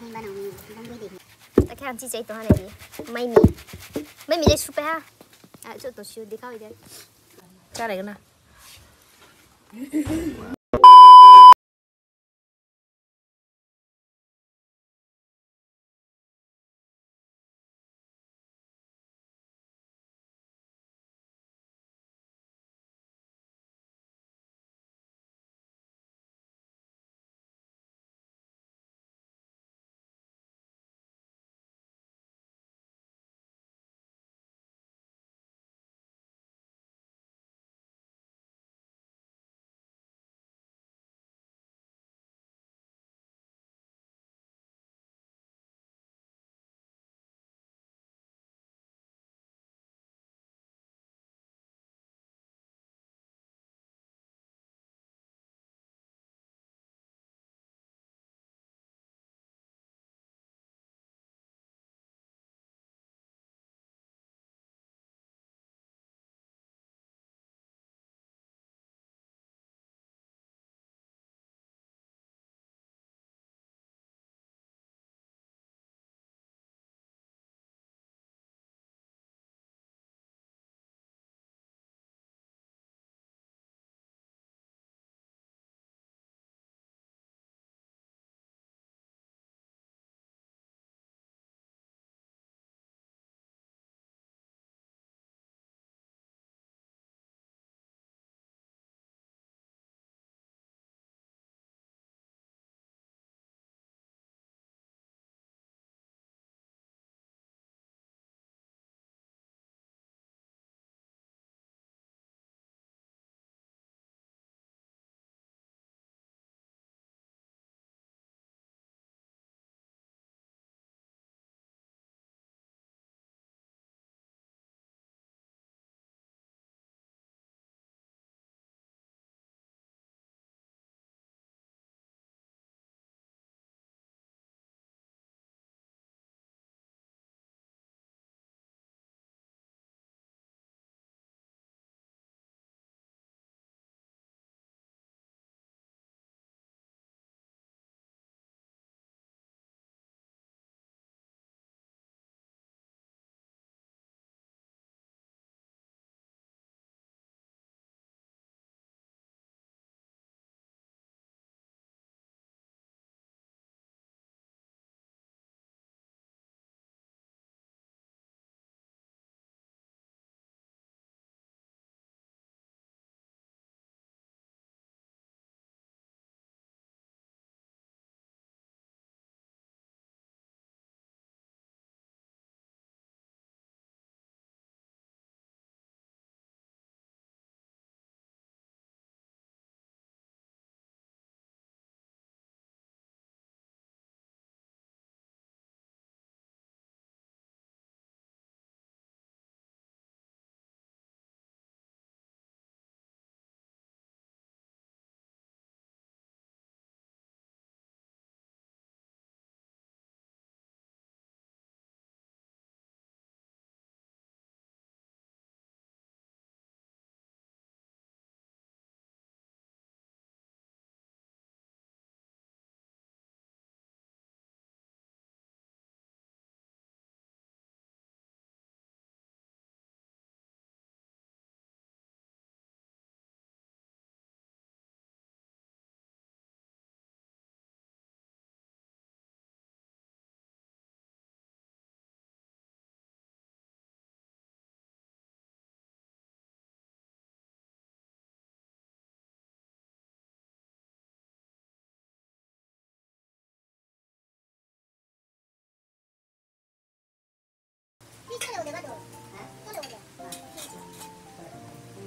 hay ban đầu mình không biết gì này đi super ha à chỗ tôi siêu đi cao đi đây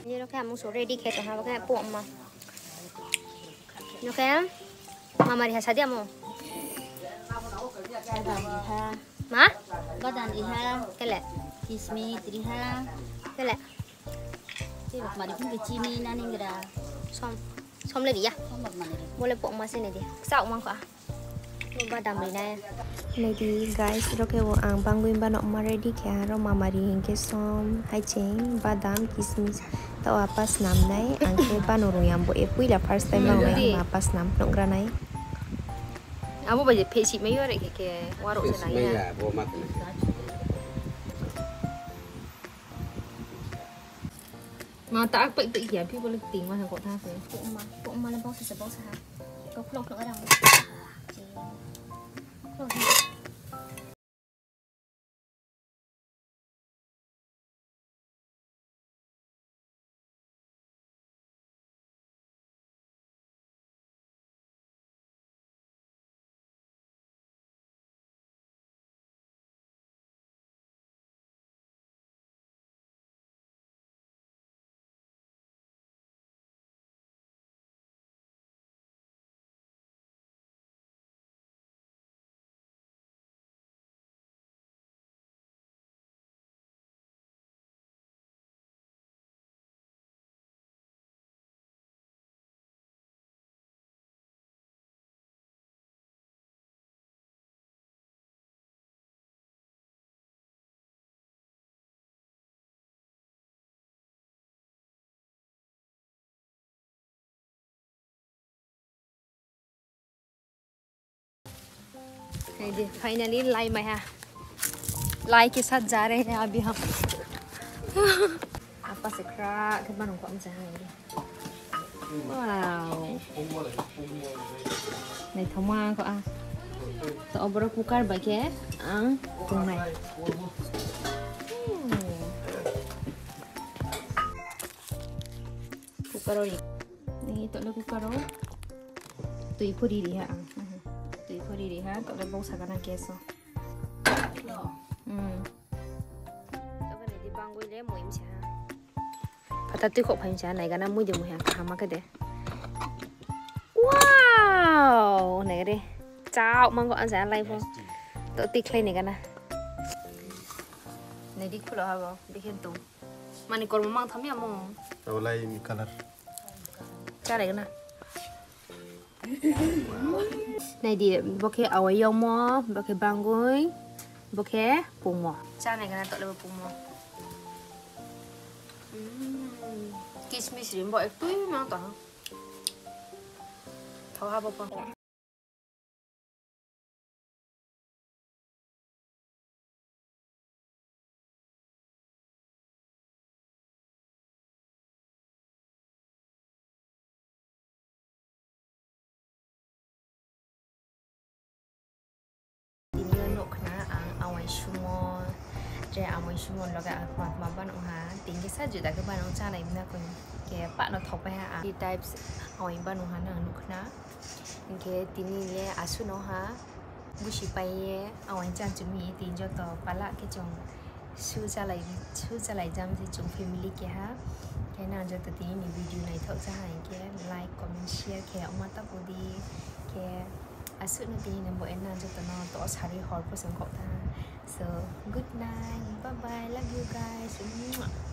nhiều nó kèm một số ready kẹt rồi ha các em buộc mà. Nó kèm mà mày hãy sao đi mà mà đi ha, cái lẹ kismi triha cái lẹ. Cái vật mà đi cũng bị chim mi nan hình ra xong. Xong lên đi à xong vật mà đi mua lên buộc mà xin này đi. Sao mang khóa. Maybe guys, roke wo ang banguin ba nok mare di kya rồi mama ri hingke som hai cheng badam kismis to apas nam nai angke ba no ro yambo e pui la first time ba ma apas nam nok gra nai abo ba je pesi me yore ke ke waro se nai ya bo mak mà ta bệnh tự hiểm khi vô lực tình mà thằng cậu tha phải cũng mà cũng mà làm bao giờ sẽ bao giờ có lộc nữa đâu Lộc thì Hey, जी फाइनली लाई में है लाई के साथ जा रहे हैं अभी हम apa sih krak ke mana kok macam ni wow này thông hoa kok ah to obro kukar ba ke ang tung này kukaro ni ni to lo kukaro tui puri di ha ang tùy phơi đi đi ha cậu đã bông sạc cái này kia sao ừ cậu cái này đi băng quay lấy mũi chả phải ta tuy khổ phải chả này cái nó mũi dùng hàng cả mà cái đấy wow này cái đi chào mong gọi ăn chả lại không tụi tít lên này cái này này đi khổ hả bố đi khen tụng mà này còn mang thấm nhà mong tàu lay color cha này cái này này đi bốc cái áo yêu mò bốc cái băng gối bốc cái bùng mò cha này cái này tội là bùng mò kismis rin bọ tuy mang tỏ thấu ha bọc bọc shumo je amoi shumo loga akwa ma ban ha. Ting ke sa juda ke ban cha nai na kun ke pa no thok pa ha. Di types oi ban ha na nu khna ke tini le asu no ha. Bushi pai ye awai chan chu mi tin jo to pala ke chong su cha lai, su cha lai jam ji chung family ke ha. Ke na jo to tini video nai thok cha hai. Ke like, comment, share ke oma ta bodi ke asu na tini na bo en na jo to no to sari hor po sang ko ta. So, good night. Bye-bye. Love you guys.